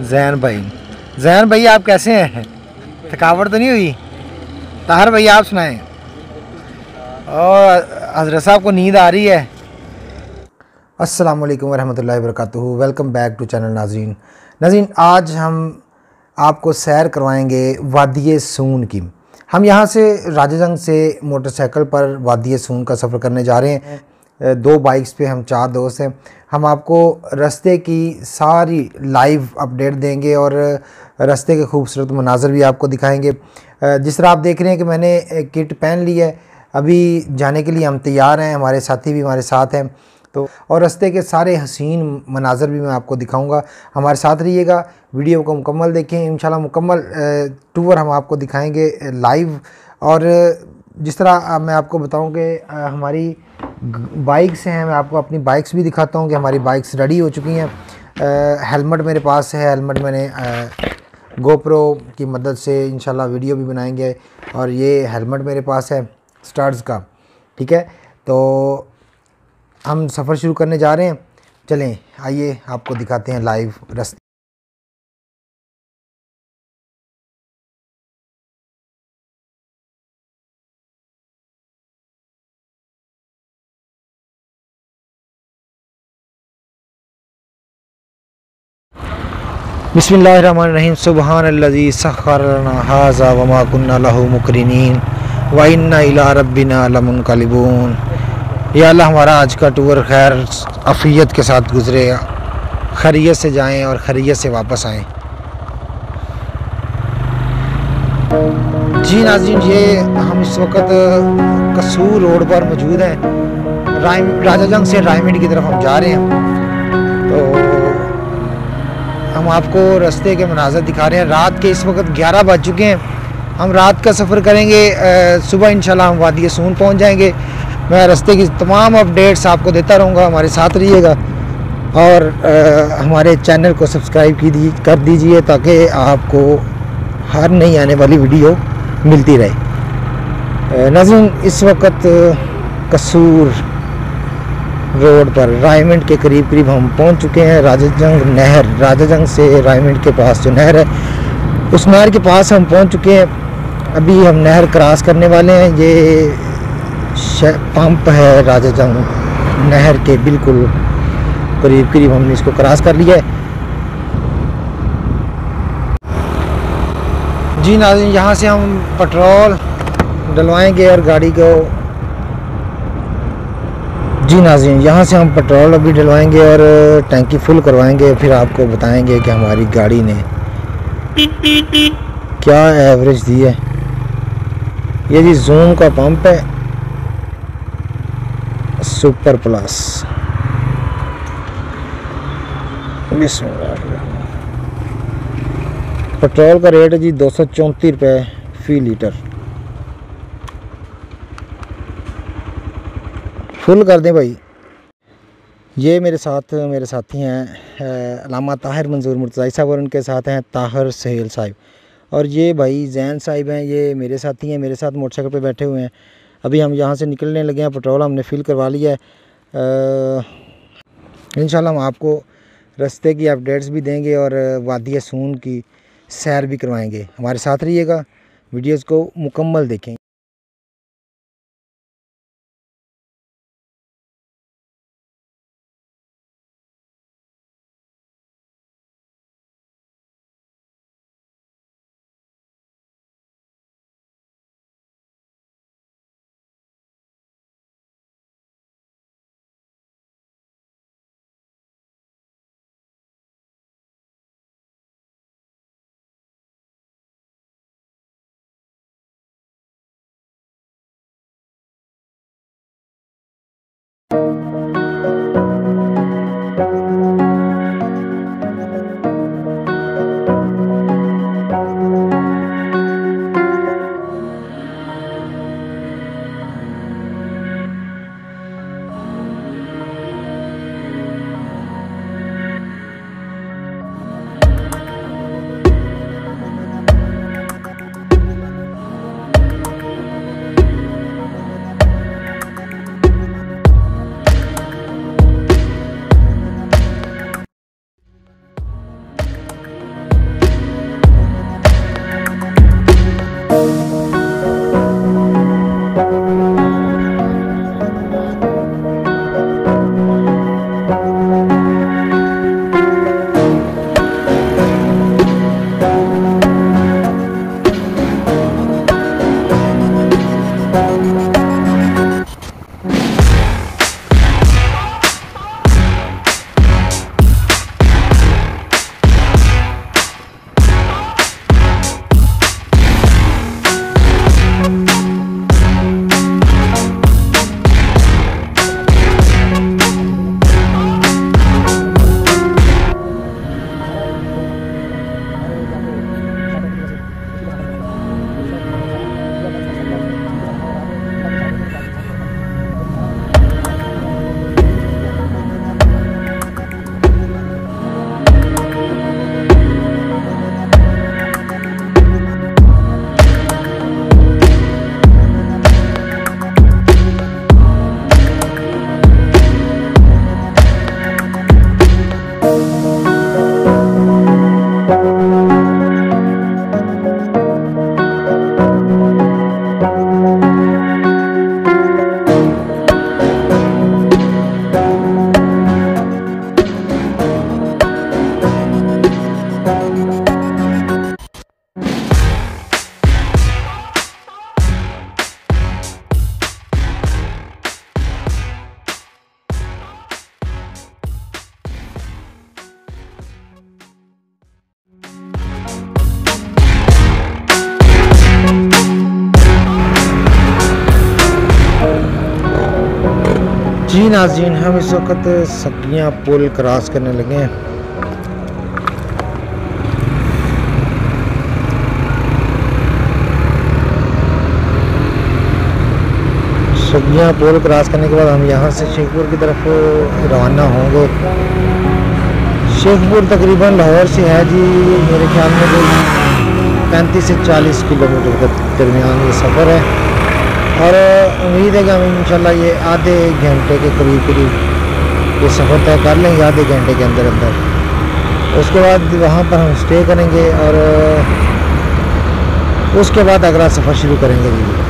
जैन भाई जैन भाई आप कैसे हैं? थकावट तो नहीं हुई? ताहर भाई आप सुनाएँ। और हज़रत साहब को नींद आ रही है। अस्सलाम वालेकुम रहमतुल्लाहि वेलकम बैक टू चैनल नाजीन नाजीन आज हम आपको सैर करवाएँगे वादी सून की। हम यहाँ से राजाजंग से मोटरसाइकिल पर वादी सून का सफ़र करने जा रहे हैं। दो बाइक्स पे हम चार दोस्त हैं। हम आपको रास्ते की सारी लाइव अपडेट देंगे और रास्ते के खूबसूरत मनाजर भी आपको दिखाएँगे। जिस तरह आप देख रहे हैं कि मैंने किट पहन ली है। अभी जाने के लिए हम तैयार हैं। हमारे साथी भी हमारे साथ हैं। तो और रास्ते के सारे हसीन मनाजर भी मैं आपको दिखाऊँगा। हमारे साथ रहिएगा, वीडियो को मुकम्मल देखें, इंशाल्लाह मुकम्मल टूर हम आपको दिखाएँगे लाइव और जिस तरह मैं आपको बताऊँ कि हमारी बाइक्स हैं, मैं आपको अपनी बाइक्स भी दिखाता हूँ कि हमारी बाइक्स रेडी हो चुकी हैं। हेलमेट मेरे पास है हेलमेट मैंने गोप्रो की मदद से इंशाल्लाह वीडियो भी बनाएँगे। और ये हेलमेट मेरे पास है स्टार्स का, ठीक है? तो हम सफ़र शुरू करने जा रहे हैं। चलें, आइए आपको दिखाते हैं लाइव रस्ते। बसमीम सुबहानल्लज़ी सख़रना हाज़ा वमा कुन्ना लहु मुकरिनीन, व इन्ना इला रब्बिना लमुनक़लिबून। या अल्लाह हमारा आज का टूर खैर अफ़ियत के साथ गुज़रे खरीत से जाएँ और खरीत से वापस आएँ। जी नाजीन ये हम इस वक्त कसूर रोड पर मौजूद हैं। राइम राजा जंग से रायमिंड की तरफ़ हम जा रहे हैं। तो हम आपको रास्ते के मनाजर दिखा रहे हैं। रात के इस वक्त 11 बज चुके हैं। हम रात का सफ़र करेंगे। सुबह इंशाल्लाह हम वादी सून पहुँच जाएँगे। मैं रास्ते की तमाम अपडेट्स आपको देता रहूँगा हमारे साथ रहिएगा। और आ, हमारे चैनल को सब्सक्राइब की दी कर दीजिए ताकि आपको हर नई आने वाली वीडियो मिलती रहे। नज़र इस वक्त कसूर रोड पर रायमंड के करीब करीब हम पहुँच चुके हैं। राजाजंग नहर राजाजंग से रायमंड के पास जो नहर है उस नहर के पास हम पहुँच चुके हैं। अभी हम नहर क्रॉस करने वाले हैं। ये पंप है राजाजंग नहर के बिल्कुल करीब करीब हमने इसको क्रॉस कर लिया है। जी नाजिन, यहाँ से हम पेट्रोल डलवाएँगे और गाड़ी को जी नाजीन, यहाँ से हम पेट्रोल अभी डलवाएँगे और टैंकी फुल करवाएँगे, फिर आपको बताएँगे कि हमारी गाड़ी ने क्या एवरेज दी है। ये जी जूम का पंप है। सुपर प्लस पेट्रोल का रेट है जी दो सौ चौंतीस रुपये फ़ी लीटर। फुल कर दें भाई। ये मेरे साथ, मेरे साथी हैं अलामा ताहिर मंजूर मुर्तज़ाई साहब और उनके साथ हैं ताहिर सहेल साहिब। और ये भाई जैन साहिब हैं, ये मेरे साथी हैं, मेरे साथ मोटरसाइकिल पे बैठे हुए हैं। अभी हम यहाँ से निकलने लगे हैं पेट्रोल हमने फिल करवा लिया है। इन हम आपको रस्ते की अपडेट्स भी देंगे और वादी सून की सैर भी करवाएँगे। हमारे साथ रहिएगा वीडियोस को मुकम्मल देखें। नाजीन हम इस वक्त सकियाँ पुल क्रॉस करने लगे हैं। सकियाँ पुल क्रॉस करने के बाद हम यहाँ से शेखपुर की तरफ़ रवाना होंगे। शेखपुर तकरीबन लाहौर से है जी, मेरे ख्याल में कोई पैंतीस से चालीस किलोमीटर के दरमियान ये सफ़र है। और उम्मीद है कि हम इंशाल्लाह ये आधे घंटे के करीब करीब ये सफ़र तय कर लेंगे, आधे घंटे के अंदर अंदर। उसके बाद वहाँ पर हम स्टे करेंगे और, उसके बाद अगला सफ़र शुरू करेंगे। जी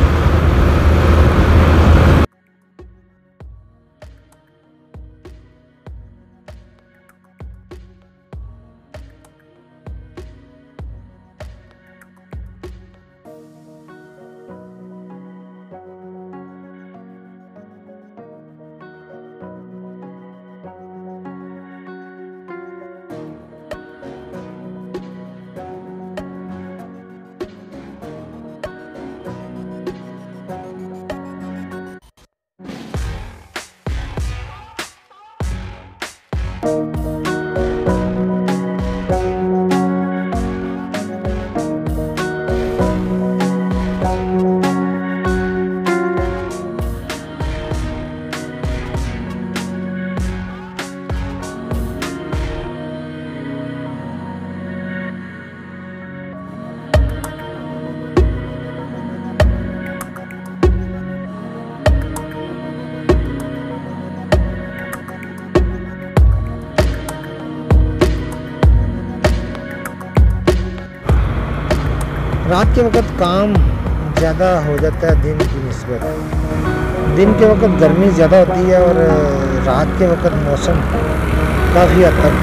के वक्त काम ज़्यादा हो जाता है दिन की नस्बत। दिन के वक्त गर्मी ज़्यादा होती है और रात के वक्त मौसम काफ़ी हद तक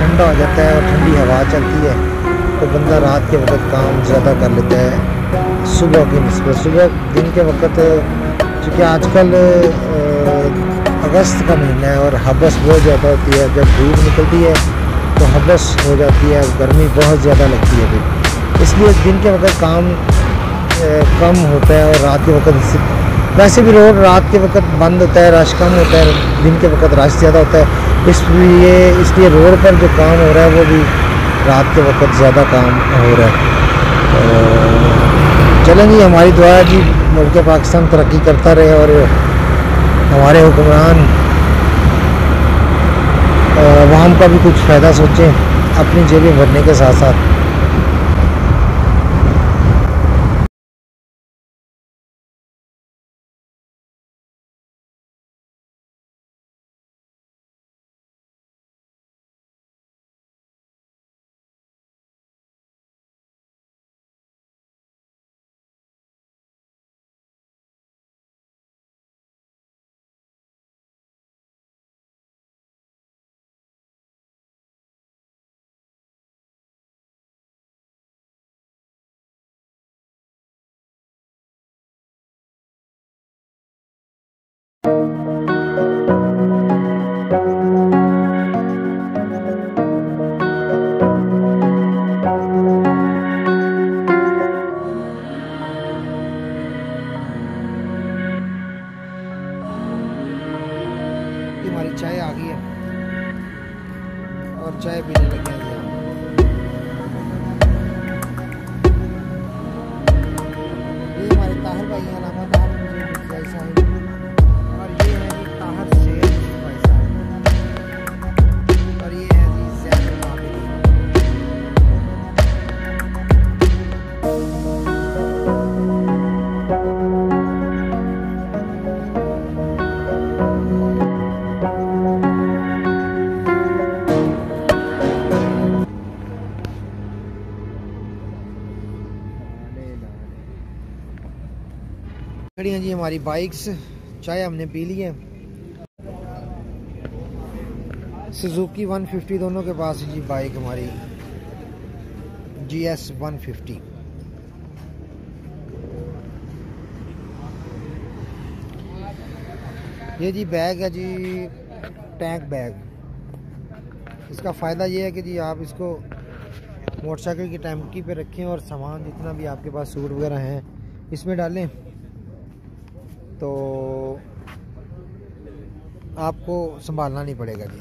ठंडा हो जाता है और ठंडी हवा चलती है तो बंदा रात के वक्त काम ज़्यादा कर लेता है, सुबह की नस्बत। सुबह दिन के वक्त, चूँकि आजकल अगस्त का महीना है और हबस बहुत ज़्यादा होती है। जब धूप निकलती है तो हबस हो जाती है गर्मी बहुत ज़्यादा लगती है फिर इसलिए दिन के वक्त काम कम होता है और रात के वक्त वैसे भी रोड रात के वक्त बंद होता है, रश कम होता है, दिन के वक्त रश ज़्यादा होता है। इसलिए इसलिए रोड पर जो काम हो रहा है वो भी रात के वक्त ज़्यादा काम हो रहा है। चलें जी, हमारी दुआ है जी मुल्क पाकिस्तान तरक्की करता रहे और हमारे हुक्मरान वहाँ का भी कुछ फ़ायदा सोचें, अपनी जेबें भरने के साथ साथ हमारी बाइक्स चाय हमने पी ली है। सुजुकी 150 दोनों के पास जी बाइक हमारी। जी एस वन फिफ्टी ये जी बैग है जी टैंक बैग इसका फ़ायदा ये है कि जी आप इसको मोटरसाइकिल की टैंकी पे रखें और सामान जितना भी आपके पास सूट वगैरह हैं, इसमें डालें। तो आपको संभालना नहीं पड़ेगा जी।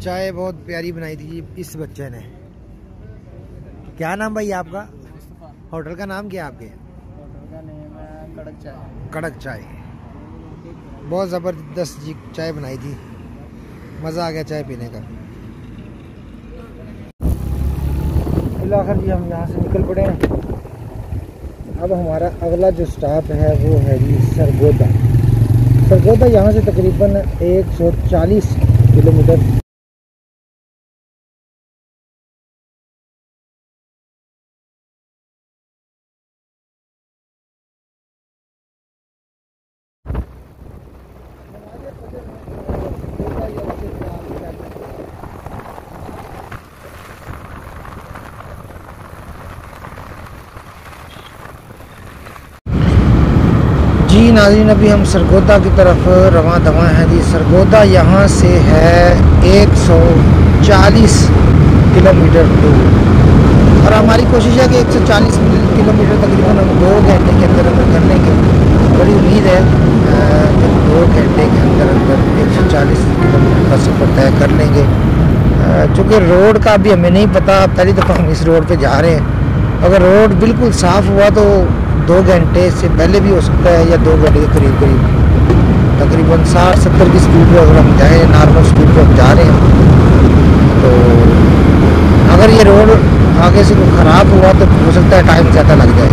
चाय बहुत प्यारी बनाई थी इस बच्चे ने। क्या नाम भाई आपका? होटल का नाम क्या आपके? कड़क चाय। कड़क चाय। बहुत ज़बरदस्त जी चाय बनाई थी। मज़ा आ गया चाय पीने का। आखिर जी हम यहाँ से निकल पड़े हैं। अब हमारा अगला जो स्टाप है वो है जी सरगोदा। सरगोदा यहाँ से तकरीबन 140 किलोमीटर जी नाजीन अभी हम सरगोदा की तरफ़ रवा दवा हैं जी। सरगोदा यहाँ से है 140 किलोमीटर दूर। और हमारी कोशिश है कि 140 किलोमीटर तकरीबन हम दो घंटे के अंदर अंदर कर लेंगे बड़ी उम्मीद है कि दो घंटे के अंदर अंदर 140 किलोमीटर का सफ़र तय कर लेंगे। चूँकि रोड का अभी हमें नहीं पता पहली दफ़ा हम इस रोड पर जा रहे हैं। अगर रोड बिल्कुल साफ़ हुआ तो दो घंटे से पहले भी हो सकता है या दो घंटे के करीब करीब। तकरीबन साठ सत्तर की स्पीड पर अगर हम जाएँ नॉर्मल स्पीड पर हम जा रहे हैं तो अगर ये रोड आगे से कोई ख़राब हुआ तो हो सकता है टाइम ज़्यादा लग जाए।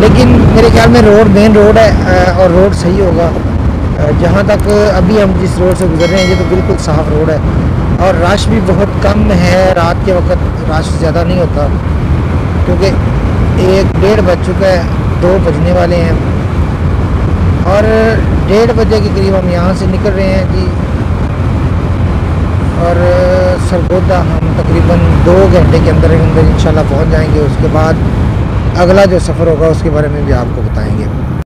लेकिन मेरे ख्याल में रोड मेन रोड है और रोड सही होगा। जहाँ तक अभी हम जिस रोड से गुजर रहे हैं, ये तो बिल्कुल साफ़ रोड है। और रश भी बहुत कम है, रात के वक्त रश ज़्यादा नहीं होता, क्योंकि एक डेढ़ बज चुका है। दो बजने वाले हैं। और डेढ़ बजे के करीब हम यहाँ से निकल रहे हैं जी। और सरगोदा हम तकरीबन दो घंटे के अंदर अंदर इंशाल्लाह पहुँच जाएँगे। उसके बाद अगला जो सफ़र होगा उसके बारे में भी आपको बताएँगे।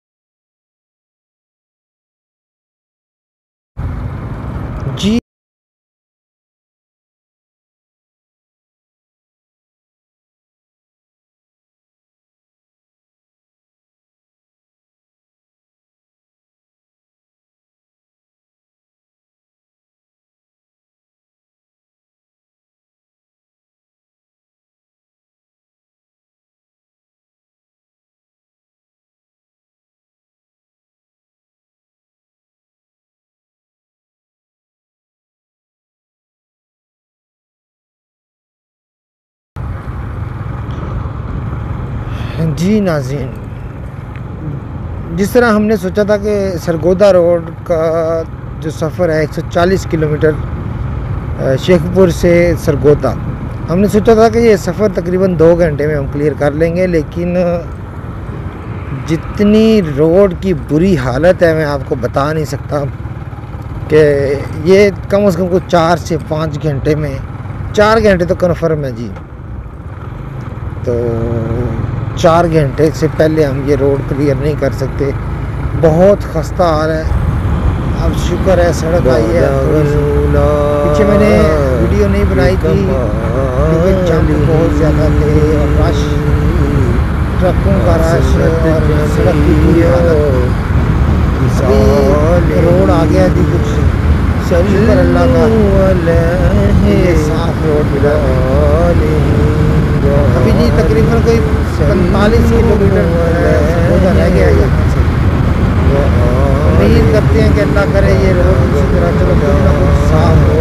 जी नाजीन जिस तरह हमने सोचा था कि सरगोदा रोड का जो सफ़र है 140 किलोमीटर शेखपुर से सरगोदा। हमने सोचा था कि ये सफ़र तकरीबन दो घंटे में हम क्लियर कर लेंगे, लेकिन जितनी रोड की बुरी हालत है, मैं आपको बता नहीं सकता कि ये कम से कम को चार से पाँच घंटे में, चार घंटे तो कन्फर्म है जी। तो चार घंटे से पहले हम ये रोड क्लियर नहीं कर सकते। बहुत खस्ता हाल है। अब शुक्र है सड़क आई है। पीछे मैंने वीडियो नहीं बनाई थी। क्योंकि बहुत ज़्यादा थे और रश ट्रकों का रश और सड़क की बुरी हालत। रोड आ गया थी कुछ। शुक्र अल्लाह का साफ़ रोड मिला। अभी जी तकरीबन कोई पैंतालीस किलोमीटर रह गया यहाँ से? उम्मीद करते हैं कि अल्लाह करे ये रोड इसी तरह चलो कुछ ना कुछ साफ़ हो।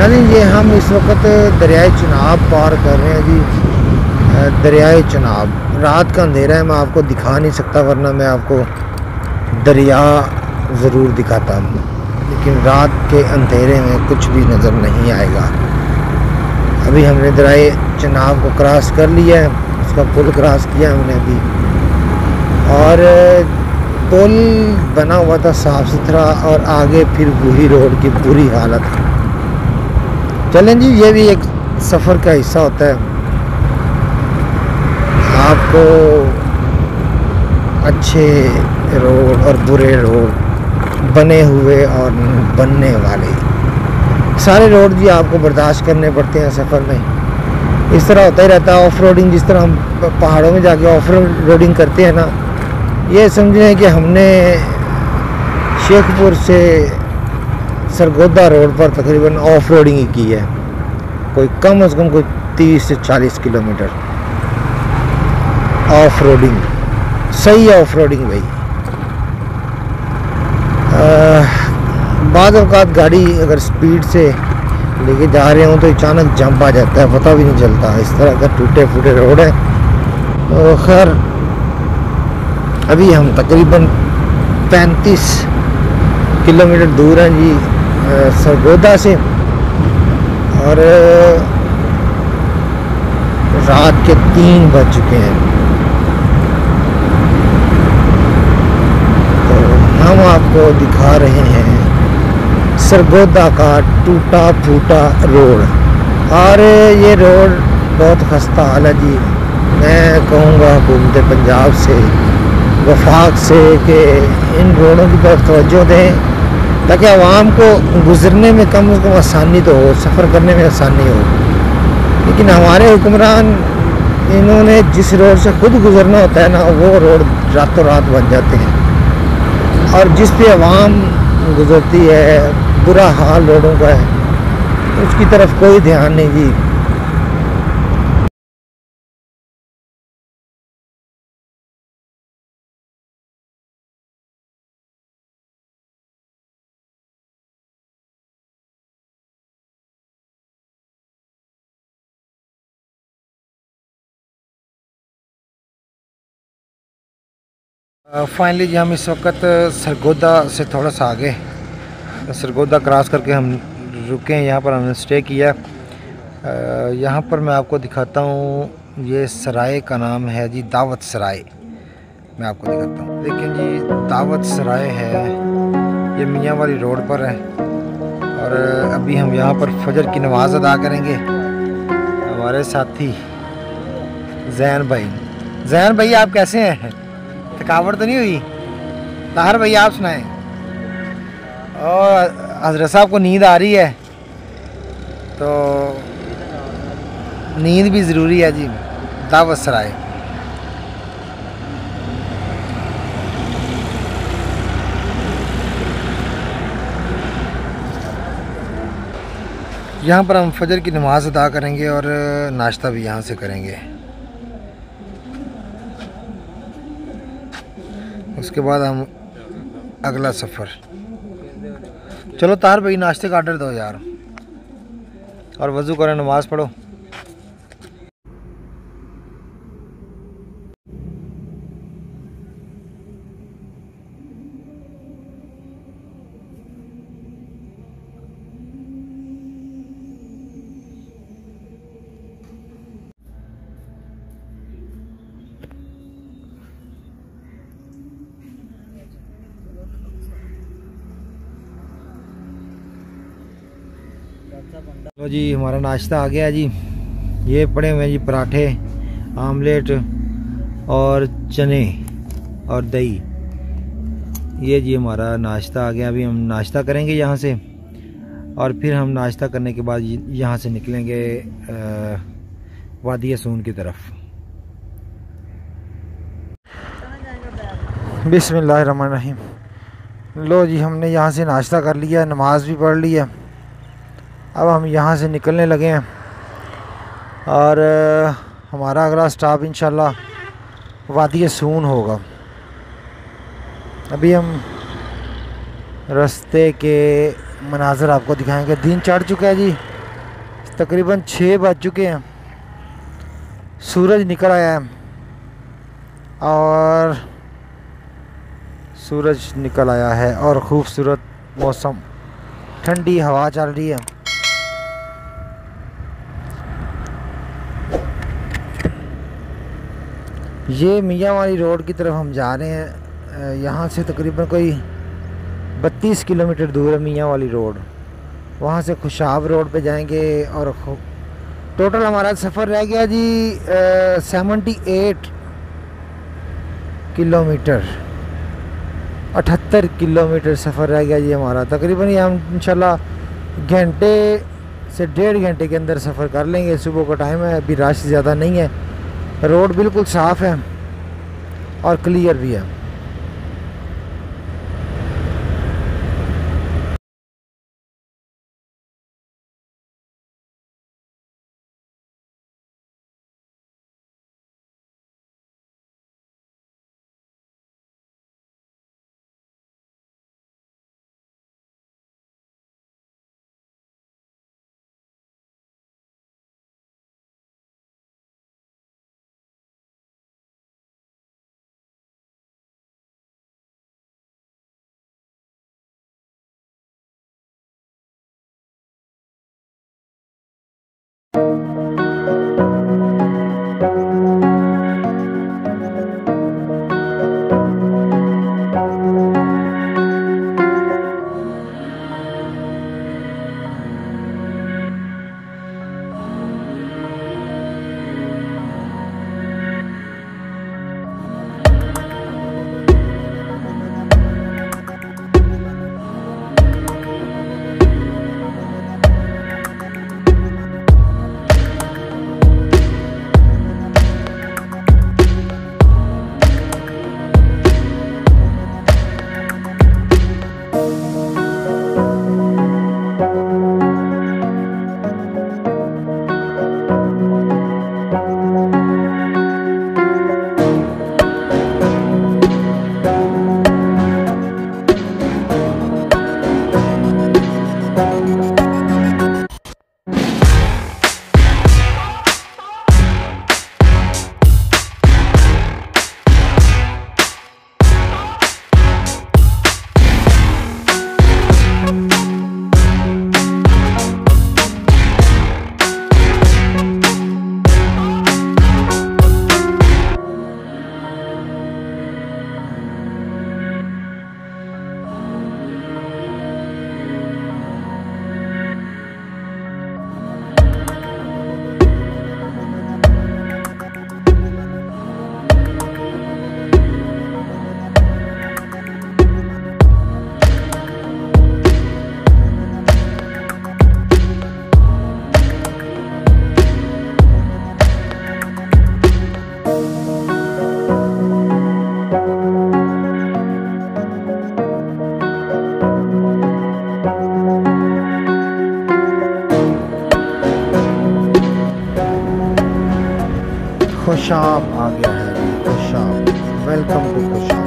नहीं ये हम इस वक्त दरियाए चुनाब पार कर रहे हैं जी। दरियाए चुनाब रात का अंधेरा है मैं आपको दिखा नहीं सकता वरना मैं आपको दरिया ज़रूर दिखाता हूँ, लेकिन रात के अंधेरे में कुछ भी नज़र नहीं आएगा। अभी हमने दरियाए चनाब को क्रॉस कर लिया है, उसका पुल क्रॉस किया हमने अभी। और, पुल बना हुआ था साफ़ सुथरा और आगे फिर वही रोड की बुरी हालत। चलें जी, ये भी एक सफ़र का हिस्सा होता है। आपको अच्छे रोड और बुरे रोड बने हुए और बनने वाले। सारे रोड जी आपको बर्दाश्त करने पड़ते हैं सफ़र में। इस तरह होता ही रहता है ऑफ़ रोडिंग जिस तरह हम पहाड़ों में जाके ऑफ़ रोडिंग करते हैं ना, ये समझें कि हमने शेखपुर से सरगोदा रोड पर तकरीबन ऑफ़ रोडिंग ही की है। कोई कम अज़ कम कोई तीस से चालीस किलोमीटर। ऑफ़ रोडिंग सही है ऑफ़ रोडिंग भाई बाद अवत गाड़ी अगर स्पीड से लेके जा रहे हो तो अचानक जंप आ जाता है, पता भी नहीं चलता। इस तरह का टूटे फूटे रोड है। तो खैर, अभी हम तकरीबन 35 किलोमीटर दूर हैं जी सरगोदा से। और, रात के तीन बज चुके हैं हम आपको दिखा रहे हैं। सरगोदा का टूटा फूटा रोड। और ये रोड बहुत खस्ता हाल है। जी मैं कहूँगा हुकूमत पंजाब से, वफाक से कि इन रोडों की तरफ़ तोज्जो दें, ताकि आवाम को गुज़रने में कम अज़ कम आसानी तो हो, सफ़र करने में आसानी हो। लेकिन हमारे हुक्मरान, इन्होंने जिस रोड से खुद गुज़रना होता है ना, वो रोड रातों रात बन जाते हैं। और जिस पे आवाम गुजरती है, बुरा हाल रोडों का है, उसकी तरफ़ कोई ध्यान नहीं जी। फाइनली जी, हम इस वक्त सरगोदा से थोड़ा सा आगे सरगोदा क्रॉस करके हम रुके हैं, यहाँ पर हमने स्टे किया। यहाँ पर मैं आपको दिखाता हूँ, ये सराय का नाम है जी, दावत सराय। मैं आपको दिखाता हूँ। लेकिन जी, दावत सराय है, ये मियाँ वाली रोड पर है। और अभी हम यहाँ पर फजर की नमाज़ अदा करेंगे। हमारे साथी, जैन भाई। जैन भाई, आप कैसे हैं? थकावट तो नहीं हुई? ताहर भाई, आप सुनाएँ। और हज़रत साहब को नींद आ रही है तो नींद भी ज़रूरी है जी। दावत सराय। यहाँ पर हम फजर की नमाज़ अदा करेंगे और नाश्ता भी यहाँ से करेंगे। उसके बाद हम अगला सफ़र। चलो तार भाई नाश्ते का आर्डर दो यार। और वज़ू करें, नमाज़ पढ़ो। जी, हमारा नाश्ता आ गया जी। ये पड़े हुए हैं जी पराठे, आमलेट और चने और दही। ये जी हमारा नाश्ता आ गया। अभी हम नाश्ता करेंगे यहाँ से और फिर हम नाश्ता करने के बाद यहाँ से निकलेंगे वादी सून की तरफ़। बिसमीम लो जी, हमने यहाँ से नाश्ता कर लिया, नमाज़ भी पढ़ लिया अब हम यहाँ से निकलने लगे हैं। और हमारा अगला स्टॉप इंशाल्लाह वादी सून होगा। अभी हम रास्ते के मनाजर आपको दिखाएँगे। दिन चढ़ चुका है जी। तकरीबन छः बज चुके हैं। सूरज निकल आया है। और सूरज निकल आया है और ख़ूबसूरत मौसम। ठंडी हवा चल रही है। ये मियाँ वाली रोड की तरफ़ हम जा रहे हैं। यहाँ से तकरीबन कोई बत्तीस किलोमीटर दूर है मियाँ वाली रोड। वहाँ से खुशाब रोड पे जाएँगे और टोटल हमारा सफ़र रह गया जी सेवेंटी एट किलोमीटर। अठहत्तर किलोमीटर सफ़र रह गया जी हमारा। तकरीबन ये हम इंशाल्लाह घंटे से डेढ़ घंटे के अंदर सफ़र कर लेंगे। सुबह का टाइम है, अभी रश ज़्यादा नहीं है। रोड बिल्कुल साफ़ है और क्लियर भी है। वेलकम टू खुशाब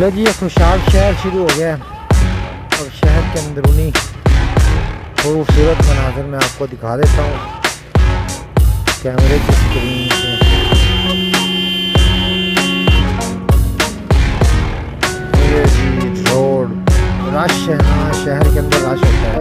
लो जी, ये खुशाब शहर शुरू हो गया और शहर के अंदरूनी खूबसूरत मनाजर मैं आपको दिखा देता हूँ। कैमरे की स्क्रीन से रोड। रश है ना शहर के अंदर रश होता है।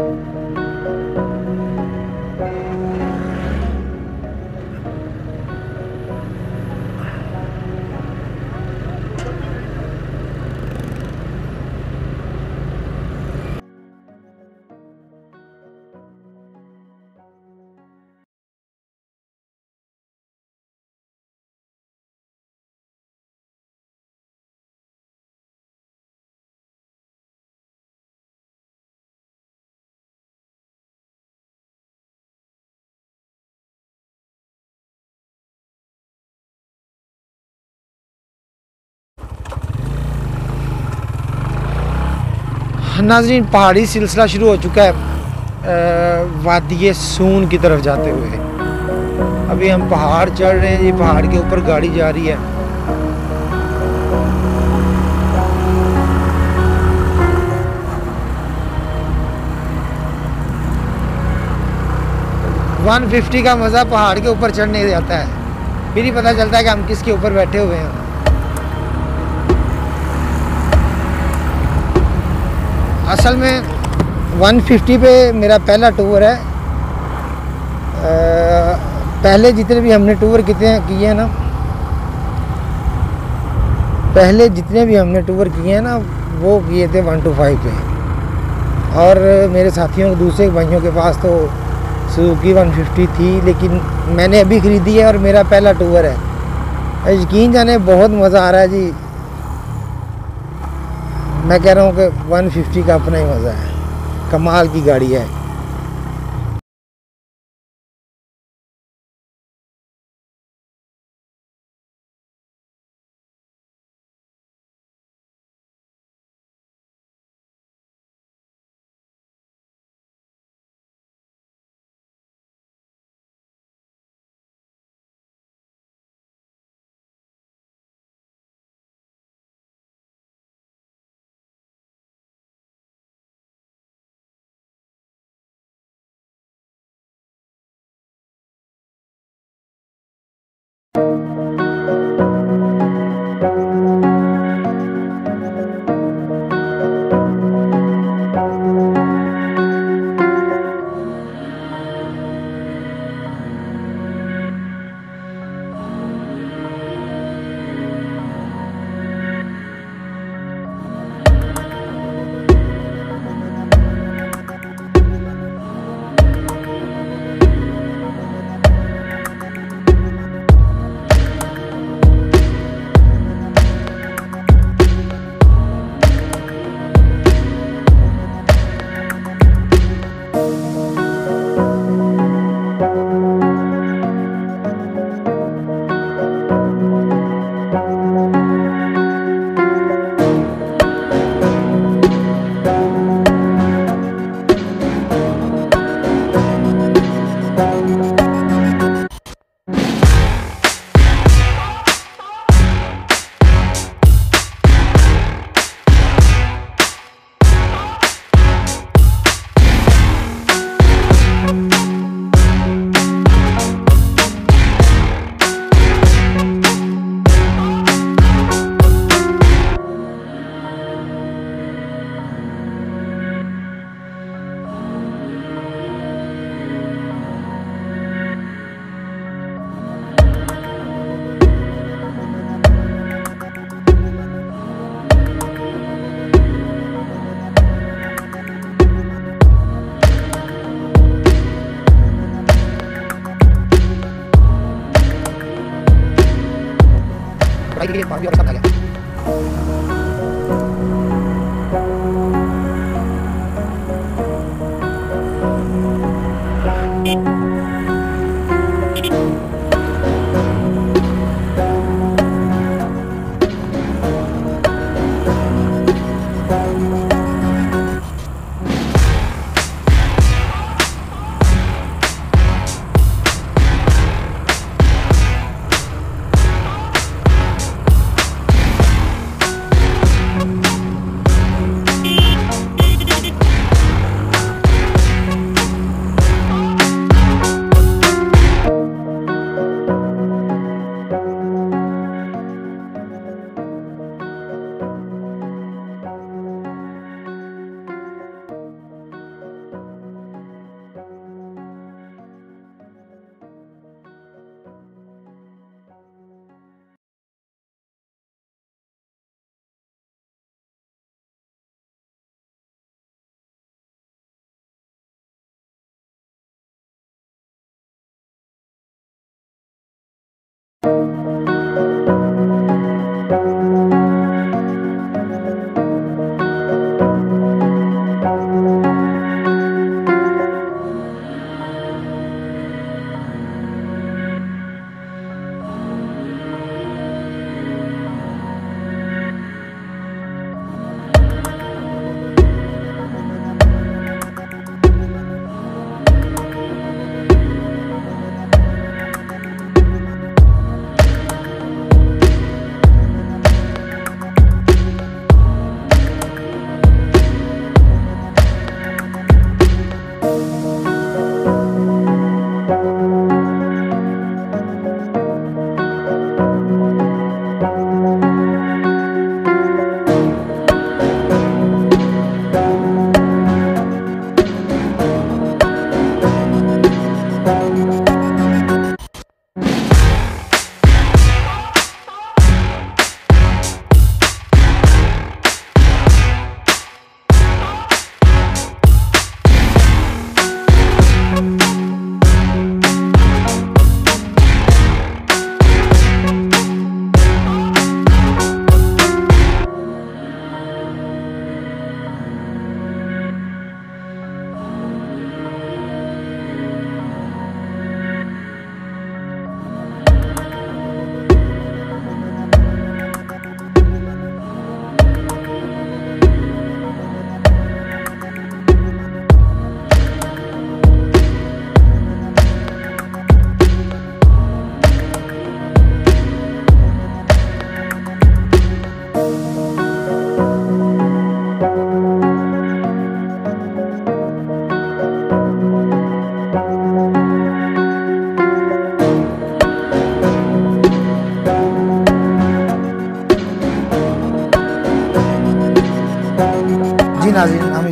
नाजरीन, पहाड़ी सिलसिला शुरू हो चुका है। वादी सून की तरफ़ जाते हुए। अभी हम पहाड़ चढ़ रहे हैं जी, पहाड़ के ऊपर गाड़ी जा रही है। वन फिफ्टी का मज़ा पहाड़ के ऊपर चढ़ने जाता है। फिर ही पता चलता है कि हम किसके ऊपर बैठे हुए हैं। असल में 150 पे मेरा पहला टूर है। आ, पहले जितने भी हमने टूर कितने किए हैं ना पहले जितने भी हमने टूर किए हैं ना वो किए थे वन टू फाइव पे। और मेरे साथियों दूसरे भाइयों के पास तो सुजुकी 150 थी लेकिन मैंने अभी ख़रीदी है और मेरा पहला टूर है। यकीन जाने बहुत मज़ा आ रहा है जी। मैं कह रहा हूँ कि 150 का अपना ही मज़ा है। कमाल की गाड़ी है।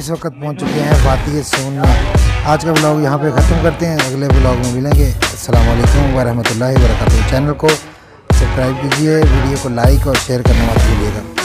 इस वक्त पहुँच चुके हैं वादी सोन। में आज का ब्लॉग यहाँ पे ख़त्म करते हैं। अगले ब्लॉग में मिलेंगे। अल्लाम वरहमतुल्लाहि वरकatuh चैनल को सब्सक्राइब कीजिए वीडियो को लाइक और शेयर करना मत भूलिएगा